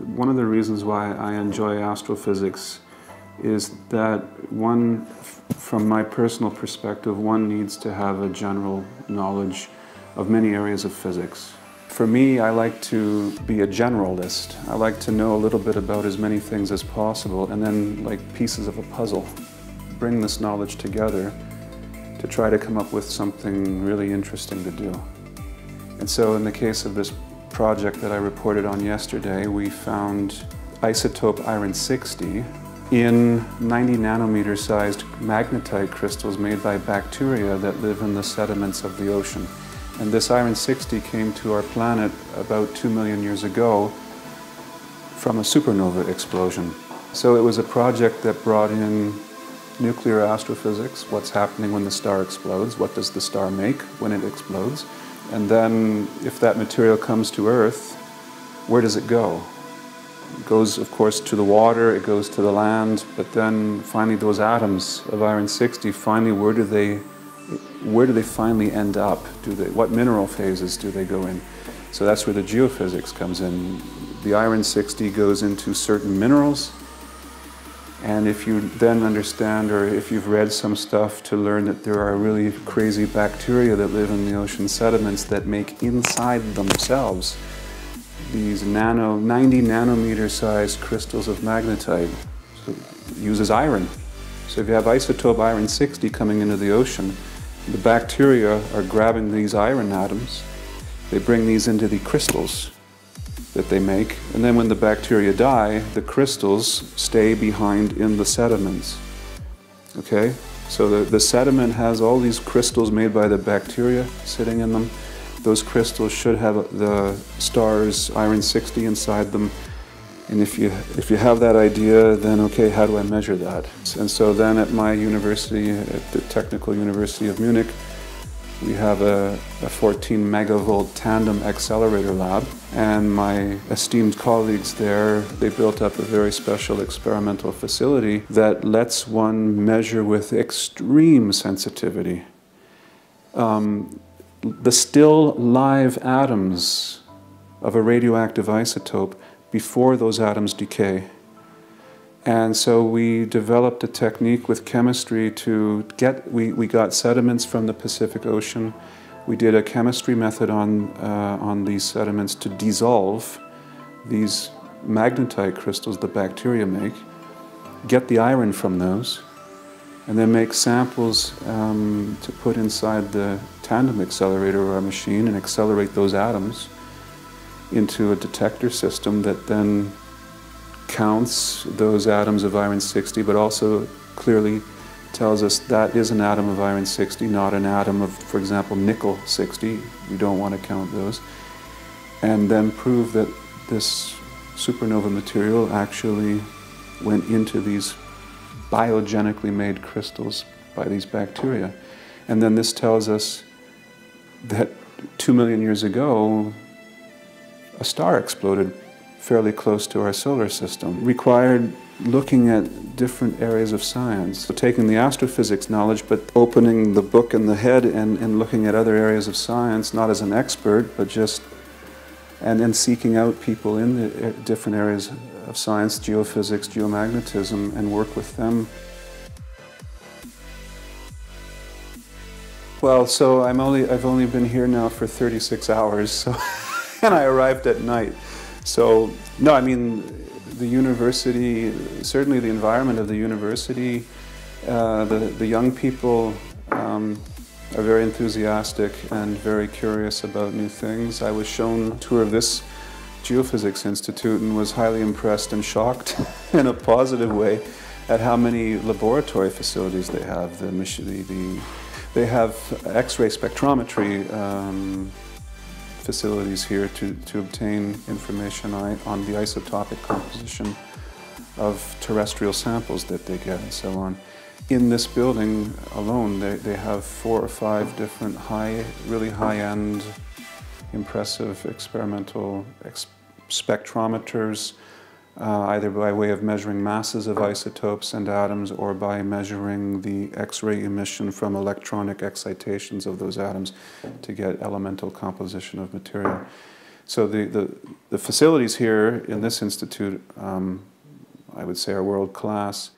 one of the reasons why I enjoy astrophysics is that one, from my personal perspective, one needs to have a general knowledge of many areas of physics. For me, I like to be a generalist. I like to know a little bit about as many things as possible and then, like pieces of a puzzle, bring this knowledge together to try to come up with something really interesting to do. And so in the case of this project that I reported on yesterday, we found isotope iron-60 in 90 nanometer sized magnetite crystals made by bacteria that live in the sediments of the ocean. And this iron-60 came to our planet about 2 million years ago from a supernova explosion. So it was a project that brought in nuclear astrophysics, what's happening when the star explodes, what does the star make when it explodes, and then if that material comes to Earth, where does it go? It goes, of course, to the water, it goes to the land, but then finally those atoms of iron-60, finally where do they, where do they finally end up? Do they, what mineral phases do they go in? So that's where the geophysics comes in. The iron-60 goes into certain minerals, and if you then understand, or if you've read some stuff to learn that there are really crazy bacteria that live in the ocean sediments that make inside themselves these nano, 90 nanometer sized crystals of magnetite, so uses iron. So if you have isotope iron 60 coming into the ocean, the bacteria are grabbing these iron atoms, they bring these into the crystals, that they make. And then when the bacteria die, the crystals stay behind in the sediments. Okay? So the, the sediment has all these crystals made by the bacteria sitting in them. Those crystals should have the star's iron-60 inside them. And if you, if you have that idea, then okay, how do I measure that? And so then at my university, at the Technical University of Munich, we have a, a 14 megavolt tandem accelerator lab, and my esteemed colleagues there, they built up a very special experimental facility that lets one measure with extreme sensitivity um, the still live atoms of a radioactive isotope before those atoms decay. And so we developed a technique with chemistry to get, we, we got sediments from the Pacific Ocean. We did a chemistry method on, uh, on these sediments to dissolve these magnetite crystals the bacteria make, get the iron from those, and then make samples um, to put inside the tandem accelerator of our machine and accelerate those atoms into a detector system that then counts those atoms of iron 60, but also clearly tells us that is an atom of iron 60, not an atom of, for example, nickel 60. We don't want to count those. And then prove that this supernova material actually went into these biogenically made crystals by these bacteria. And then this tells us that two million years ago, a star exploded fairly close to our solar system, required looking at different areas of science. So taking the astrophysics knowledge, but opening the book in the head and, and looking at other areas of science, not as an expert, but just, and then seeking out people in the uh, different areas of science, geophysics, geomagnetism, and work with them. Well, so I'm only, I've only been here now for 36 hours, so and I arrived at night. So, no, I mean, the university, certainly the environment of the university, uh, the, the young people um, are very enthusiastic and very curious about new things. I was shown a tour of this Geophysics Institute and was highly impressed and shocked in a positive way at how many laboratory facilities they have. The, the, the they have X-ray spectrometry um, facilities here to, to obtain information on the isotopic composition of terrestrial samples that they get and so on. In this building alone, they, they have four or five different high, really high-end, impressive experimental ex spectrometers, uh, either by way of measuring masses of isotopes and atoms or by measuring the X-ray emission from electronic excitations of those atoms to get elemental composition of material. So the, the, the facilities here in this institute, um, I would say, are world class.